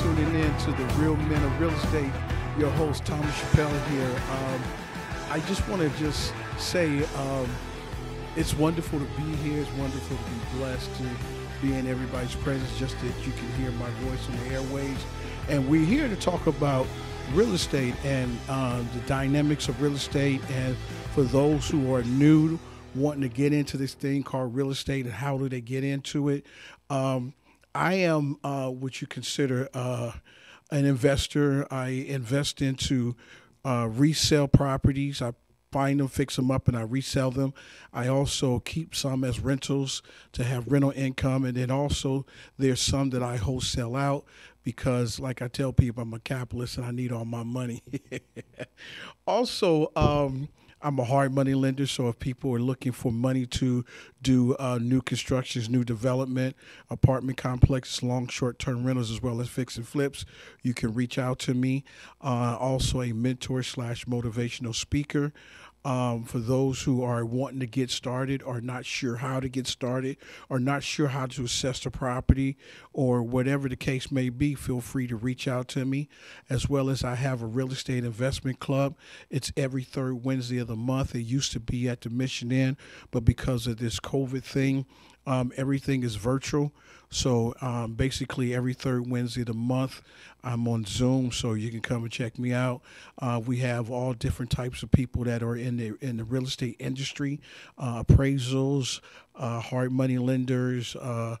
tuning in to the Real Men of Real Estate. Your host, Thomas Chappell here. Um, I just want to just say um, it's wonderful to be here. It's wonderful to be blessed to be in everybody's presence, just that you can hear my voice on the airways. And we're here to talk about real estate and uh, the dynamics of real estate. And for those who are new, wanting to get into this thing called real estate and how do they get into it. I am uh, what you consider uh, an investor. I invest into uh, resale properties. I find them, fix them up, and I resell them. I also keep some as rentals to have rental income, and then also there's some that I wholesale out because, like I tell people, I'm a capitalist and I need all my money. also. Um, I'm a hard money lender, so if people are looking for money to do uh, new constructions, new development, apartment complexes, long, short term rentals, as well as fix and flips, you can reach out to me. Uh, also, a mentor slash motivational speaker um, for those who are wanting to get started or not sure how to get started or not sure how to assess the property or whatever the case may be, feel free to reach out to me. As well as I have a real estate investment club. It's every third Wednesday of the month. It used to be at the Mission Inn, but because of this COVID thing, um, everything is virtual. So um, basically, every third Wednesday of the month, I'm on Zoom, so you can come and check me out. Uh, we have all different types of people that are in the in the real estate industry, uh, appraisals, uh, hard money lenders, uh,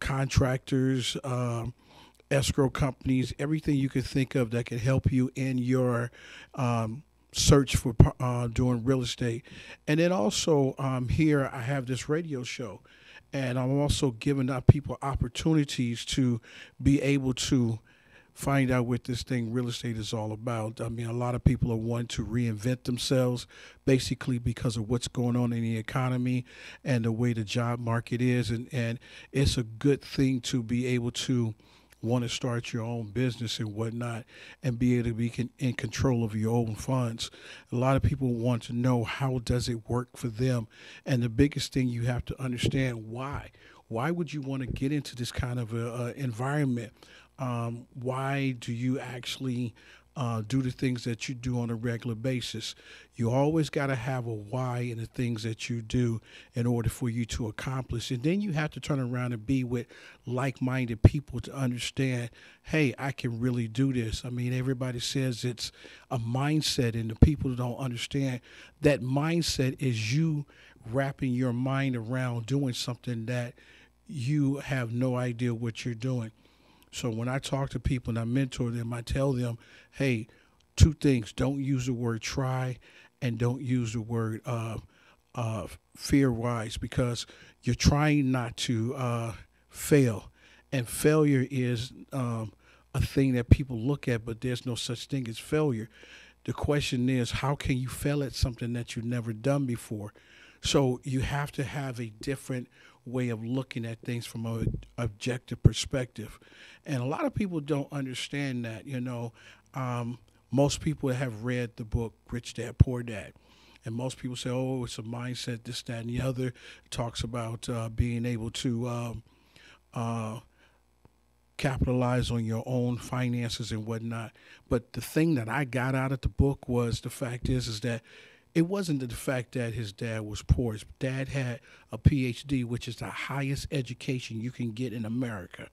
contractors. Um, escrow companies, everything you could think of that could help you in your um, search for uh, doing real estate. And then also um, here I have this radio show and I'm also giving our people opportunities to be able to find out what this thing real estate is all about. I mean, a lot of people are wanting to reinvent themselves basically because of what's going on in the economy and the way the job market is and and it's a good thing to be able to want to start your own business and whatnot and be able to be in control of your own funds. A lot of people want to know how does it work for them? And the biggest thing you have to understand why? Why would you want to get into this kind of a, a environment? Um, why do you actually uh, do the things that you do on a regular basis. You always got to have a why in the things that you do in order for you to accomplish. And then you have to turn around and be with like minded people to understand hey, I can really do this. I mean, everybody says it's a mindset, and the people don't understand that mindset is you wrapping your mind around doing something that you have no idea what you're doing. So when I talk to people and I mentor them, I tell them, hey, two things: don't use the word try, and don't use the word uh, uh, fear wise, because you're trying not to uh, fail, and failure is um, a thing that people look at, but there's no such thing as failure. The question is, how can you fail at something that you've never done before? So you have to have a different way of looking at things from an objective perspective. And a lot of people don't understand that. You know, um, most people have read the book Rich Dad Poor Dad. And most people say, oh, it's a mindset, this, that, and the other. It talks about uh, being able to um, uh, capitalize on your own finances and whatnot. But the thing that I got out of the book was the fact is, is that it wasn't the fact that his dad was poor. His dad had a PhD, which is the highest education you can get in America.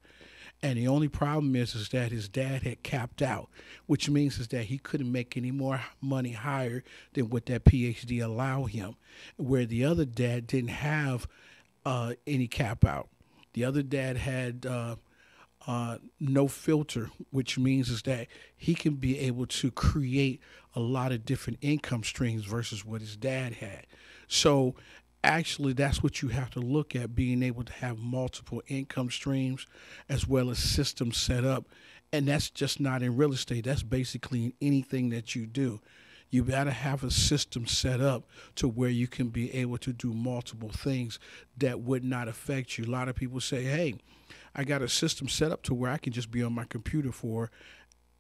And the only problem is, is that his dad had capped out, which means is that he couldn't make any more money higher than what that PhD allowed him. Where the other dad didn't have uh, any cap out. The other dad had uh, uh, no filter, which means is that he can be able to create a lot of different income streams versus what his dad had. So actually that's what you have to look at being able to have multiple income streams as well as systems set up. And that's just not in real estate. That's basically in anything that you do. You got to have a system set up to where you can be able to do multiple things that would not affect you. A lot of people say hey i got a system set up to where i can just be on my computer for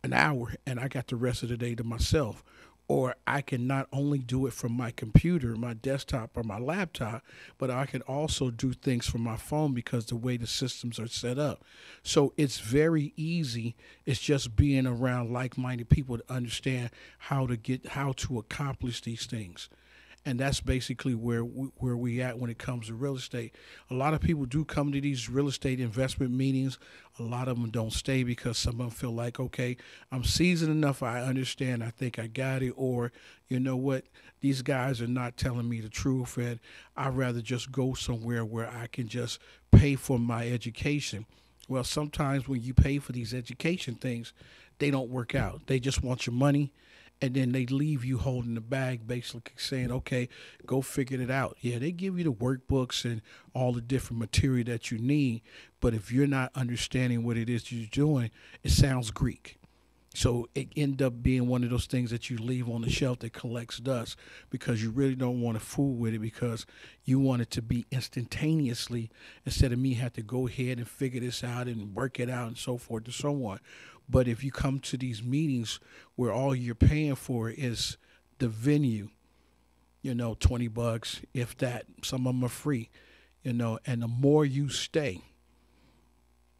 an hour and i got the rest of the day to myself or I can not only do it from my computer, my desktop, or my laptop, but I can also do things from my phone because the way the systems are set up. So it's very easy. It's just being around like-minded people to understand how to get how to accomplish these things and that's basically where we, where we at when it comes to real estate. A lot of people do come to these real estate investment meetings. A lot of them don't stay because some of them feel like, okay, I'm seasoned enough. I understand. I think I got it. Or, you know what, these guys are not telling me the truth, and I'd rather just go somewhere where I can just pay for my education. Well, sometimes when you pay for these education things, they don't work out. They just want your money and then they leave you holding the bag, basically saying, "Okay, go figure it out." Yeah, they give you the workbooks and all the different material that you need, but if you're not understanding what it is you're doing, it sounds Greek. So it end up being one of those things that you leave on the shelf that collects dust because you really don't want to fool with it because you want it to be instantaneously instead of me have to go ahead and figure this out and work it out and so forth and so on. But if you come to these meetings where all you're paying for is the venue, you know, 20 bucks, if that, some of them are free, you know, and the more you stay,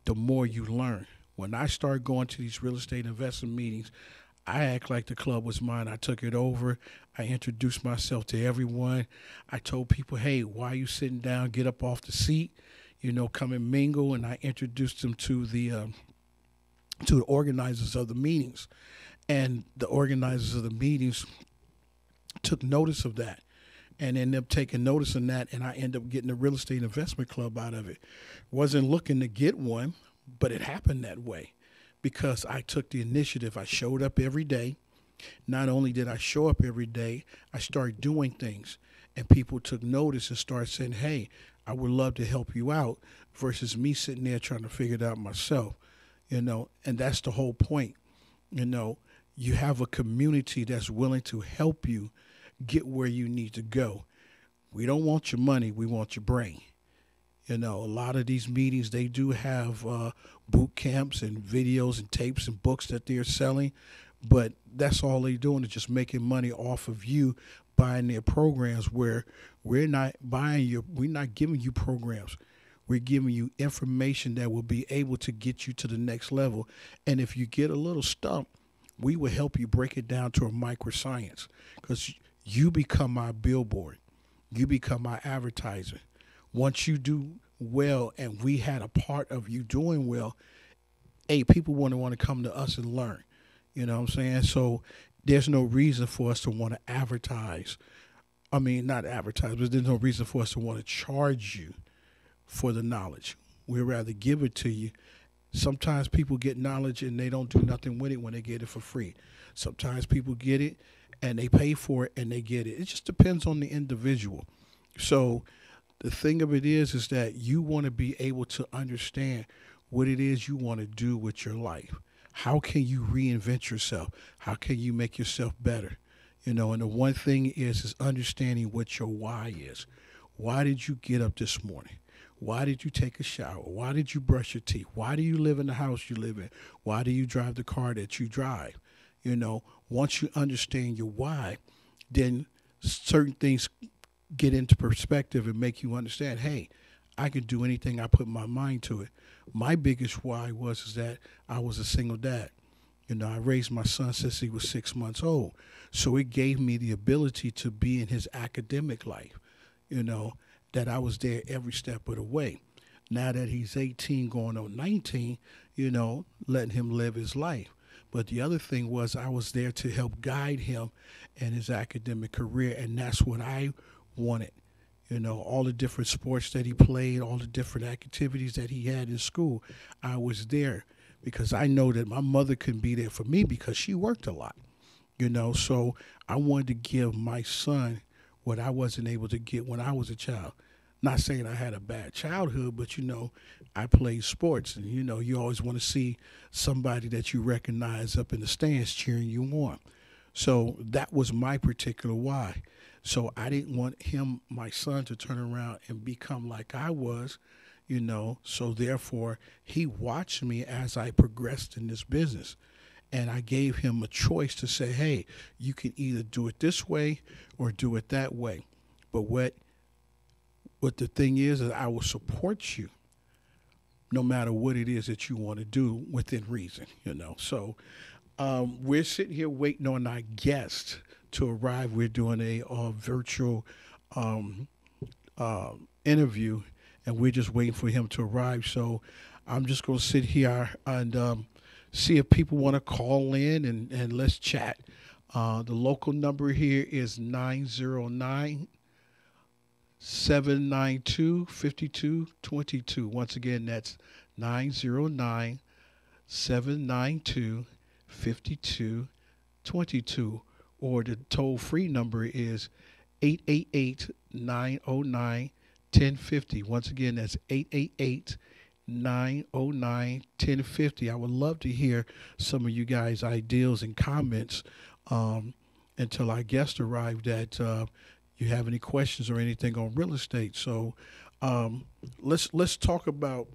the more you learn. When I started going to these real estate investment meetings, I act like the club was mine. I took it over. I introduced myself to everyone. I told people, hey, why are you sitting down? Get up off the seat, you know, come and mingle. And I introduced them to the um, to the organizers of the meetings. And the organizers of the meetings took notice of that and ended up taking notice of that and I ended up getting a real estate investment club out of it. Wasn't looking to get one, but it happened that way because I took the initiative. I showed up every day. Not only did I show up every day, I started doing things and people took notice and started saying, Hey, I would love to help you out versus me sitting there trying to figure it out myself you know, and that's the whole point. You know, you have a community that's willing to help you get where you need to go. We don't want your money, we want your brain. You know, a lot of these meetings, they do have uh, boot camps and videos and tapes and books that they're selling, but that's all they're doing is just making money off of you buying their programs where we're not buying your, we're not giving you programs. We're giving you information that will be able to get you to the next level. And if you get a little stumped, we will help you break it down to a microscience because you become our billboard. You become our advertiser. Once you do well and we had a part of you doing well, hey, people want to want to come to us and learn. You know what I'm saying? So there's no reason for us to want to advertise. I mean, not advertise, but there's no reason for us to want to charge you for the knowledge. We'd rather give it to you. Sometimes people get knowledge and they don't do nothing with it when they get it for free. Sometimes people get it and they pay for it and they get it. It just depends on the individual. So the thing of it is is that you want to be able to understand what it is you want to do with your life. How can you reinvent yourself? How can you make yourself better? You know, and the one thing is is understanding what your why is. Why did you get up this morning? Why did you take a shower? Why did you brush your teeth? Why do you live in the house you live in? Why do you drive the car that you drive? You know, once you understand your why, then certain things get into perspective and make you understand, hey, I can do anything I put my mind to it. My biggest why was is that I was a single dad. You know, I raised my son since he was six months old. So it gave me the ability to be in his academic life, you know, that I was there every step of the way. Now that he's 18, going on 19, you know, letting him live his life. But the other thing was I was there to help guide him in his academic career, and that's what I wanted. You know, all the different sports that he played, all the different activities that he had in school, I was there because I know that my mother couldn't be there for me because she worked a lot. You know, so I wanted to give my son what I wasn't able to get when I was a child. Not saying I had a bad childhood, but you know, I played sports, and you know, you always want to see somebody that you recognize up in the stands cheering you on. So that was my particular why. So I didn't want him, my son, to turn around and become like I was, you know. So therefore, he watched me as I progressed in this business. And I gave him a choice to say, hey, you can either do it this way or do it that way. But what what the thing is is I will support you no matter what it is that you want to do within reason, you know. So um, we're sitting here waiting on our guest to arrive. We're doing a virtual um, uh, interview, and we're just waiting for him to arrive. So I'm just going to sit here and um, see if people want to call in and, and let's chat. Uh, the local number here is 909 792 5222. Once again, that's 909 792 5222. Or the toll free number is 888 909 1050. Once again, that's 888 909 1050. I would love to hear some of you guys' ideas and comments um, until our guest arrived that uh, you have any questions or anything on real estate. So um, let's let's talk about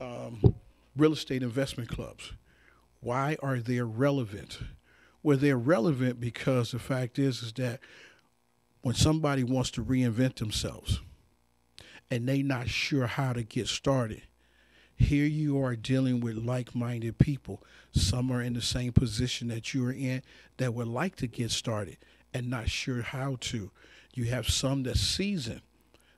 um, real estate investment clubs. Why are they relevant? Well, they're relevant because the fact is is that when somebody wants to reinvent themselves and they're not sure how to get started, here you are dealing with like-minded people. Some are in the same position that you're in that would like to get started and not sure how to. You have some that's seasoned,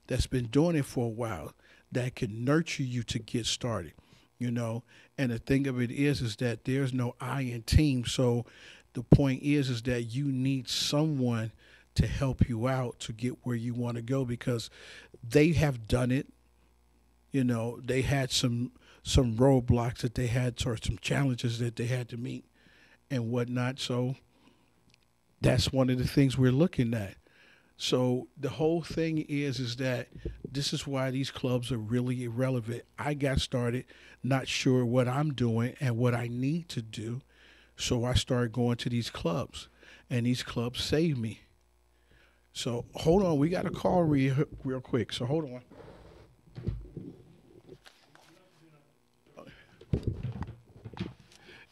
that's been doing it for a while, that can nurture you to get started. You know, and the thing of it is, is that there's no I in team. So the point is, is that you need someone to help you out to get where you want to go because they have done it. You know, they had some some roadblocks that they had or some challenges that they had to meet and whatnot. So that's one of the things we're looking at. So the whole thing is is that this is why these clubs are really irrelevant. I got started not sure what I'm doing and what I need to do. So I started going to these clubs and these clubs saved me. So hold on, we got a call real, real quick. So hold on.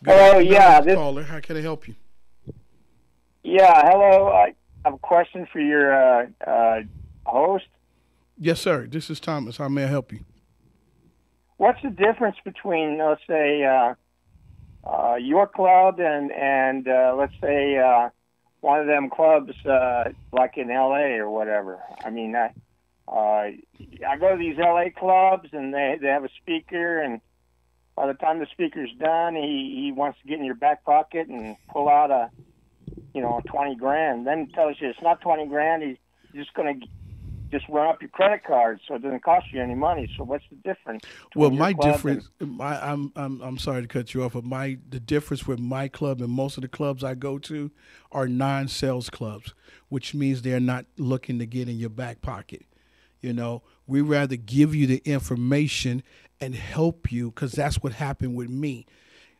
Hello, yeah, this- caller. How can I help you? Yeah, hello. I have a question for your uh, uh, host. Yes, sir. This is Thomas. How may I help you? What's the difference between, let's say, uh, uh, your club and and uh, let's say uh, one of them clubs uh, like in L.A. or whatever? I mean, I uh, I go to these L.A. clubs and they they have a speaker and by the time the speaker's done, he he wants to get in your back pocket and pull out a you know twenty grand. Then tells you it's not twenty grand. He's just going to just run up your credit card, so it doesn't cost you any money. So what's the difference? Well, my difference, my I'm I'm I'm sorry to cut you off, but my the difference with my club and most of the clubs I go to are non-sales clubs, which means they're not looking to get in your back pocket. You know, we rather give you the information and help you because that's what happened with me.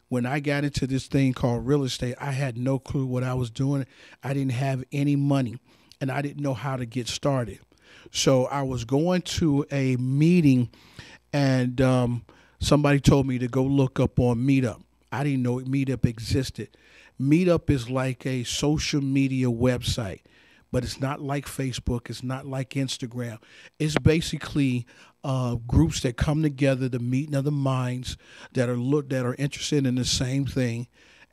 When I got into this thing called real estate, I had no clue what I was doing. I didn't have any money and I didn't know how to get started. So I was going to a meeting and um, somebody told me to go look up on Meetup. I didn't know Meetup existed. Meetup is like a social media website, but it's not like Facebook. It's not like Instagram. It's basically uh, groups that come together, to meeting of the minds that are look that are interested in the same thing,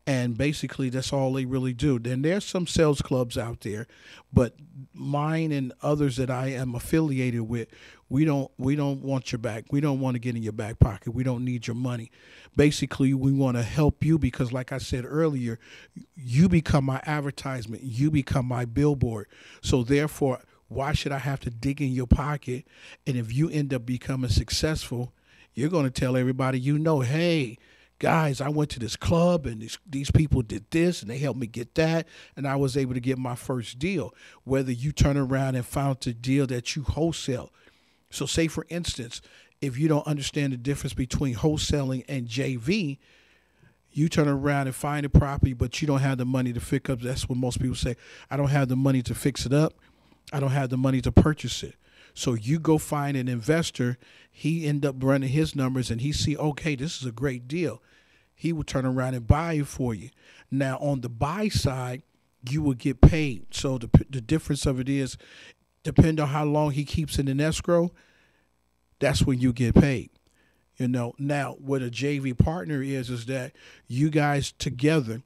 and basically that's all they really do. Then there's some sales clubs out there, but mine and others that I am affiliated with, we don't we don't want your back. We don't want to get in your back pocket. We don't need your money. Basically, we want to help you because like I said earlier, you become my advertisement. You become my billboard. So therefore, why should I have to dig in your pocket? And if you end up becoming successful, you're going to tell everybody you know, hey, guys, I went to this club and these, these people did this and they helped me get that. And I was able to get my first deal. Whether you turn around and found the deal that you wholesale. So, say for instance, if you don't understand the difference between wholesaling and JV, you turn around and find a property, but you don't have the money to fix up. That's what most people say. I don't have the money to fix it up. I don't have the money to purchase it. So you go find an investor. He end up running his numbers, and he see, okay, this is a great deal. he will turn around and buy it for you. Now, on the buy side, you will get paid. So the the difference of it is, depend on how long he keeps it in escrow, that's when you get paid. You know, now what a JV partner is is that you guys together,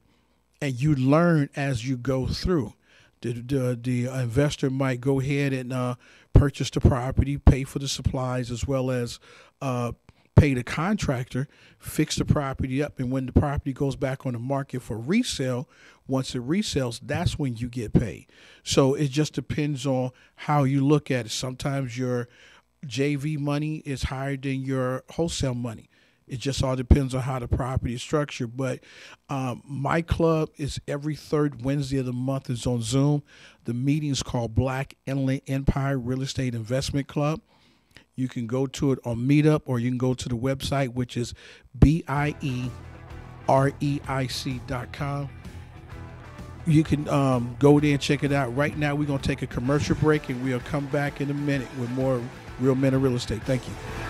and you learn as you go through. The the, the investor might go ahead and uh, purchase the property, pay for the supplies, as well as uh, pay the contractor, fix the property up, and when the property goes back on the market for resale, once it resells, that's when you get paid. So it just depends on how you look at it. Sometimes your JV money is higher than your wholesale money. It just all depends on how the property is structured. But um, my club is every third Wednesday of the month is on Zoom. The meeting is called Black Inland Empire Real Estate Investment Club. You can go to it on Meetup or you can go to the website, which is B I E R E I C dot com. You can um, go there and check it out. Right now, we're going to take a commercial break and we'll come back in a minute with more Real Men of Real Estate. Thank you.